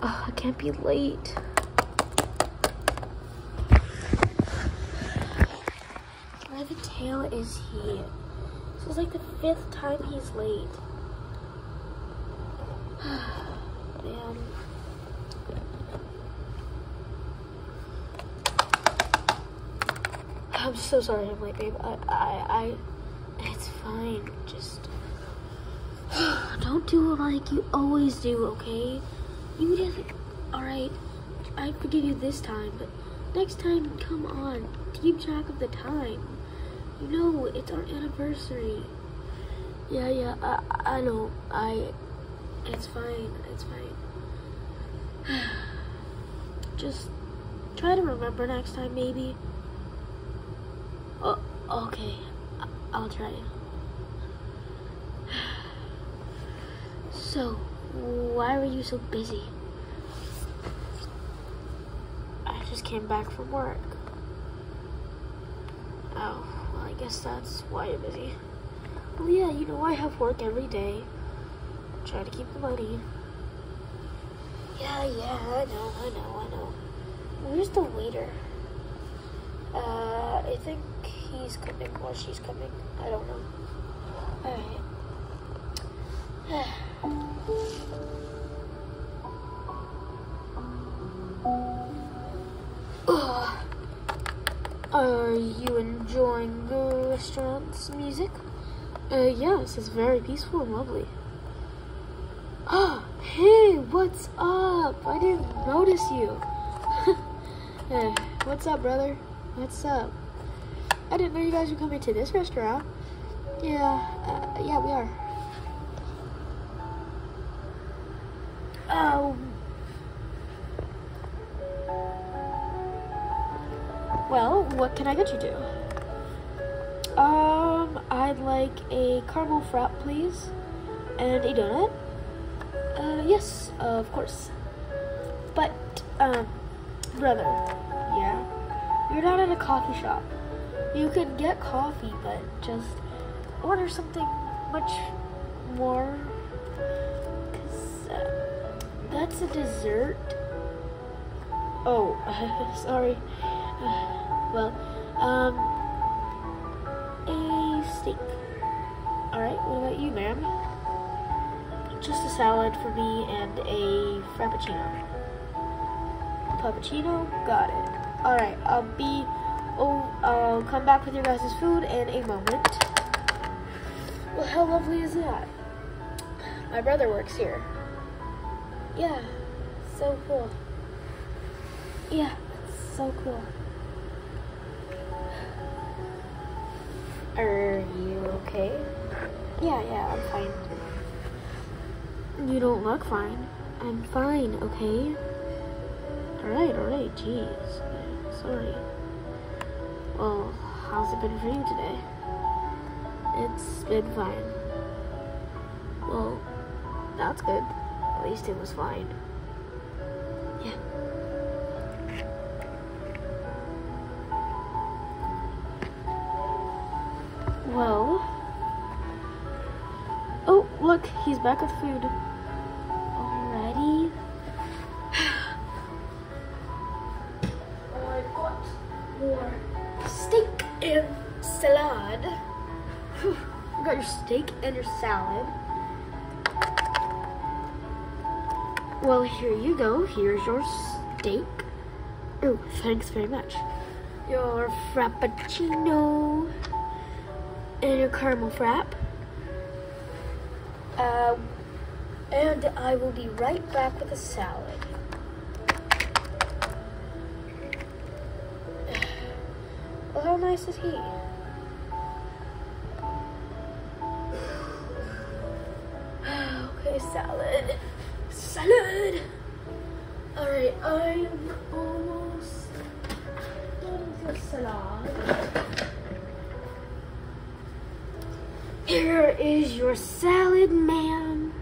Ugh, I can't be late. Where the tail is he? This is like the fifth time he's late. Man. I'm so sorry I'm late, babe. I, I, I, it's fine. Just don't do it like you always do, okay? You did, all right. I forgive you this time, but next time, come on, keep track of the time. You know, it's our anniversary. Yeah, yeah, I, I know. I, it's fine. It's fine. Just try to remember next time, maybe. Oh, okay. I'll try. So, why were you so busy? I just came back from work. Oh, well, I guess that's why you're busy. Well, yeah, you know, I have work every day. Try to keep the money. Yeah, yeah, I know, I know, I know. Where's the waiter? Uh, I think he's coming or she's coming. I don't know. Alright. Ugh. Are you enjoying the restaurant's music? Uh, yes, it's very peaceful and lovely. Ah, hey, what's up? I didn't notice you. hey, what's up, brother? What's up? I didn't know you guys were coming to this restaurant. Yeah, uh, yeah, we are. Um. Well, what can I get you to? Um, I'd like a caramel frap, please, and a donut. Uh, yes, of course. But, um, brother, yeah, you're not at a coffee shop. You can get coffee, but just order something much more. Cause uh, that's a dessert. Oh, sorry. well, um, a steak. All right. What about you, ma'am? Just a salad for me and a frappuccino. Puppuccino? Got it. Alright, I'll be. Oh, I'll come back with your guys' food in a moment. Well, how lovely is that? My brother works here. Yeah, so cool. Yeah, so cool. Are you okay? Yeah, yeah, I'm fine. You don't look fine. I'm fine, okay? Alright, alright, jeez. Sorry. Well, how's it been for you today? It's been fine. Well, that's good. At least it was fine. Well. Oh, look, he's back with food. Already? I got more steak and salad. Whew, You got your steak and your salad. Well, here you go. Here's your steak. Oh, thanks very much. Your frappuccino and your caramel frap. Uh, and I will be right back with a salad. Well, how nice is he? Okay, salad. Salad! Alright, I'm almost done with the salad. Here is your salad, man.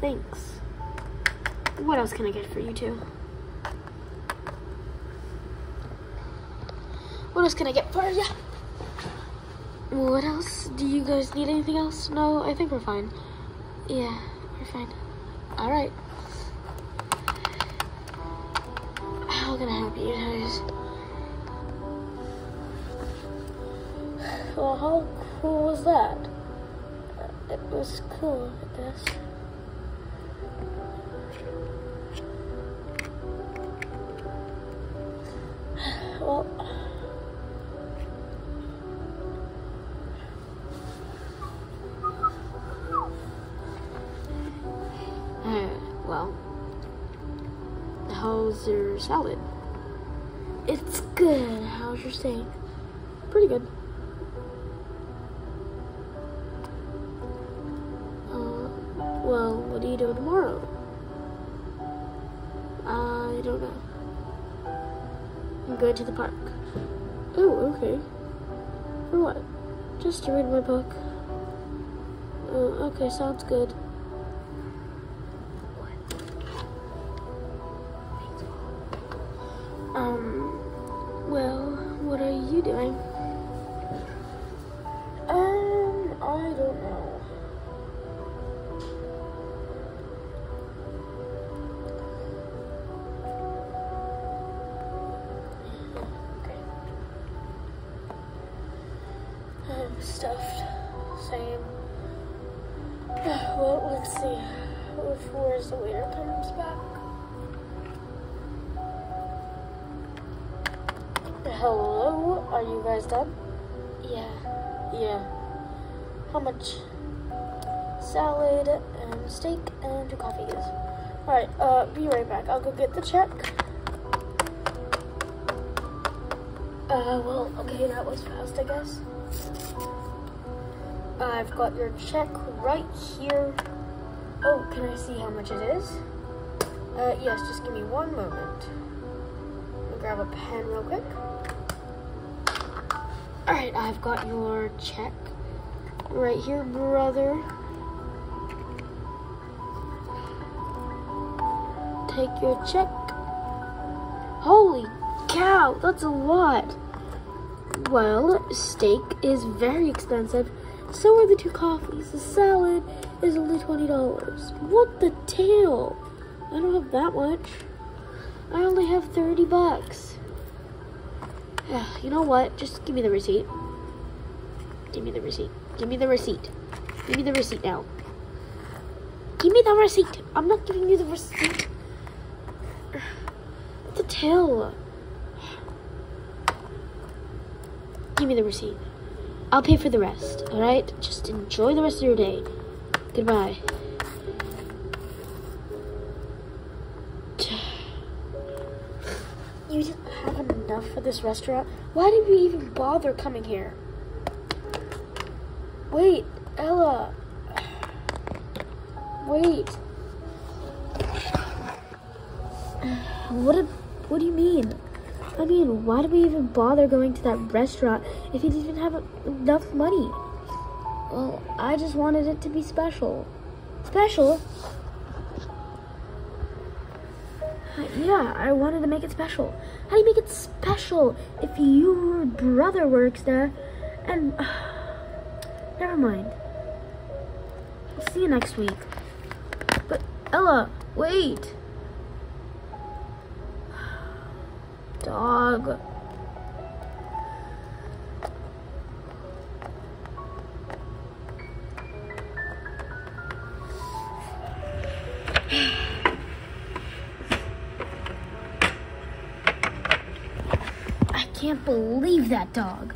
Thanks. What else can I get for you two? What else can I get for you? What else? Do you guys need anything else? No, I think we're fine. Yeah, we're fine. All right. How can I help you guys? Well, how cool was that? It was cool, I guess. Well, well, how's your salad? It's good. How's your steak? Pretty good. What are you do tomorrow? I don't know. I'm going to the park. Oh, okay. For what? Just to read my book. Oh, okay, sounds good. Um, well, what are you doing? Stuffed. Same. Well, let's see. Before the waiter comes back. Hello, are you guys done? Yeah. Yeah. How much? Salad and steak and two coffees. Alright, uh, be right back. I'll go get the check. Uh, well, okay, that was fast, I guess. I've got your check right here. Oh, can I see how much it is? Uh, yes, just give me one moment. Me grab a pen real quick. Alright, I've got your check right here, brother. Take your check. Holy cow, that's a lot. Well, steak is very expensive. So are the two coffees. The salad is only $20. What the tail? I don't have that much. I only have 30 bucks. Ah, you know what? Just give me the receipt. Give me the receipt. Give me the receipt. Give me the receipt now. Give me the receipt. I'm not giving you the receipt. The tail. Give me the receipt. I'll pay for the rest, alright? Just enjoy the rest of your day. Goodbye. You didn't have enough for this restaurant? Why did we even bother coming here? Wait, Ella. Wait. What did, what do you mean? I mean, why do we even bother going to that restaurant if you didn't even have enough money? Well, I just wanted it to be special. Special? Uh, Yeah, I wanted to make it special. How do you make it special if your brother works there and. never mind. I'll see you next week. But, Ella, wait. Dog. I can't believe that dog.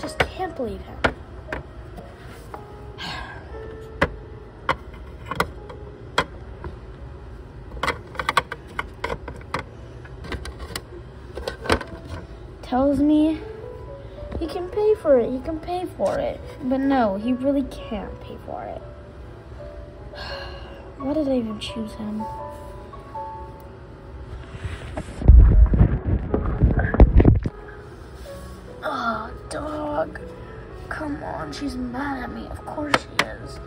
Just can't believe him. Tells me he can pay for it. He can pay for it. But no, he really can't pay for it. Why did I even choose him? Oh, dog. Come on, she's mad at me. Of course she is.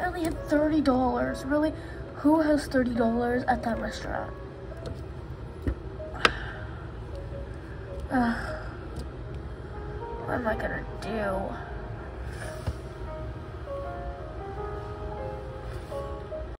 I only had $30. Really? Who has $30 at that restaurant? Ugh. What am I gonna do?